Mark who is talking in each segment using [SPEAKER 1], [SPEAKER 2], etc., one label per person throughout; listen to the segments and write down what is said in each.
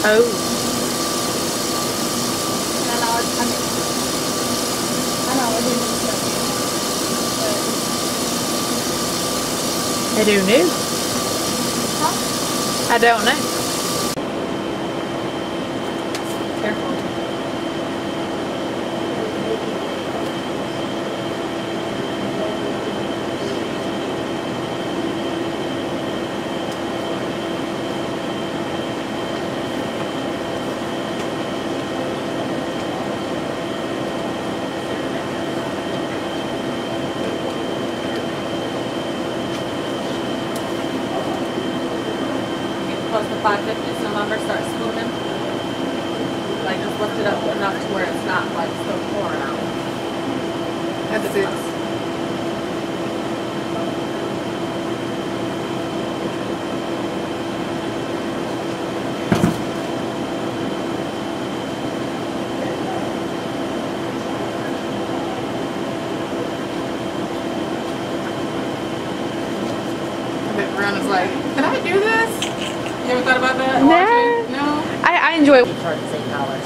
[SPEAKER 1] Oh.
[SPEAKER 2] And I know, I mean, I know I didn't tell you,
[SPEAKER 1] I do know.
[SPEAKER 2] huh?
[SPEAKER 1] I don't know. Careful.
[SPEAKER 3] Get close to five fifty, some of her start spooning. Like just lift it up enough to where it's not like so pouring out.
[SPEAKER 4] That's it. I bet Brianna's like, can I do this? You ever thought about that?
[SPEAKER 1] No.
[SPEAKER 4] No?
[SPEAKER 1] I, I enjoy.
[SPEAKER 3] They charge us eight dollars.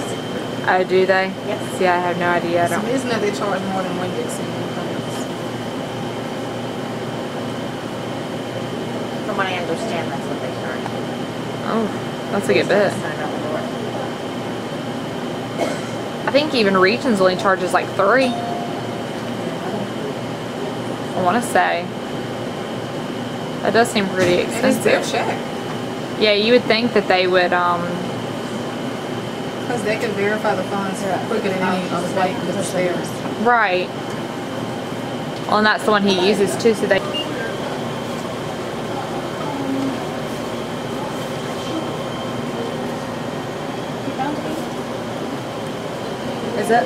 [SPEAKER 1] Oh, do they?
[SPEAKER 3] Yes.
[SPEAKER 1] See, I have no idea. I don't.
[SPEAKER 4] isn't that they charge more than Winn Dixie?
[SPEAKER 3] From what I understand, that's what they charge.
[SPEAKER 1] Oh, that's a good bit.
[SPEAKER 3] Sign up for it.
[SPEAKER 1] I think even Regions only charges like three. I want to say. That does seem pretty
[SPEAKER 4] And it's their
[SPEAKER 1] expensive.
[SPEAKER 4] check.
[SPEAKER 1] Yeah, you would think that they would, um,
[SPEAKER 4] Because they can verify the funds quicker than any other bank because it's theirs.
[SPEAKER 1] right. Well, and that's the one he uses too, so they.
[SPEAKER 2] You found it?
[SPEAKER 1] Is it?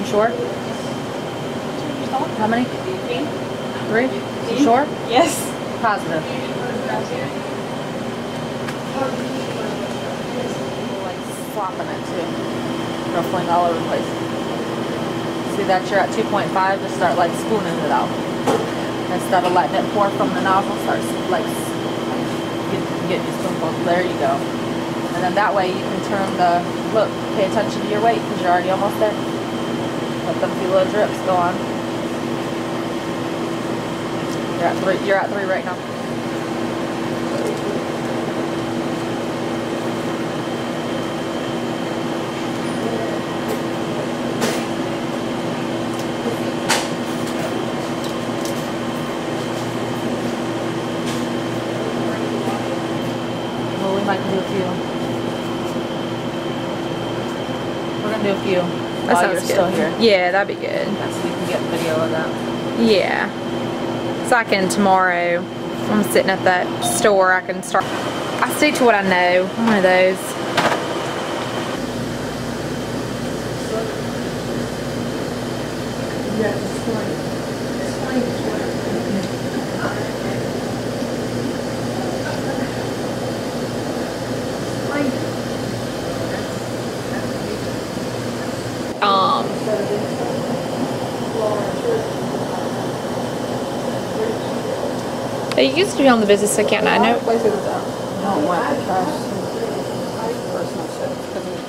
[SPEAKER 1] You sure? How many? Three? You sure?
[SPEAKER 2] Yes.
[SPEAKER 1] Positive.
[SPEAKER 3] Flopping it too. Ruffling all over the place. See that you're at two point five, just start like spooning it out. Instead of letting it pour from the nozzle, start like s- get, get your spoonful. There you go. And then that way you can turn the, look, pay attention to your weight because you're already almost there. Let them few little drips go on. You're at three, you're at three right now. Do a few. We're gonna do a few
[SPEAKER 1] That
[SPEAKER 3] while
[SPEAKER 1] sounds
[SPEAKER 3] you're
[SPEAKER 1] good.
[SPEAKER 3] still here.
[SPEAKER 1] Yeah, that'd be good.
[SPEAKER 3] Yeah, so we can get video of that.
[SPEAKER 1] Yeah. So I can tomorrow, I'm sitting at that store, I can start. I stick to what I know. I'm one of those. Um, it used to be on the business account. I know.
[SPEAKER 4] Places uh, don't want the trash. Personal shit. 'cause it-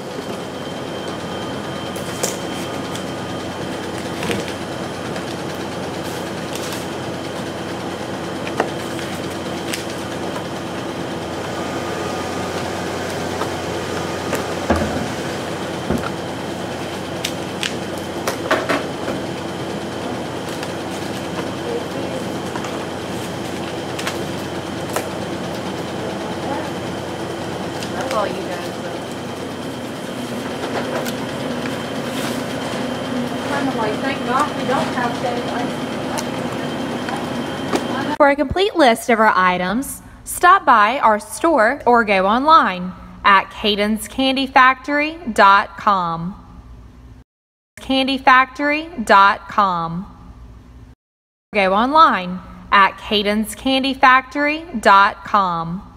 [SPEAKER 3] That's all you guys. Kind of like, thank God we don't have to.
[SPEAKER 5] For a complete list of our items, stop by our store or go online at kaydenscandyfactory.com. Candyfactory.com. Go online at kaydenscandyfactory.com.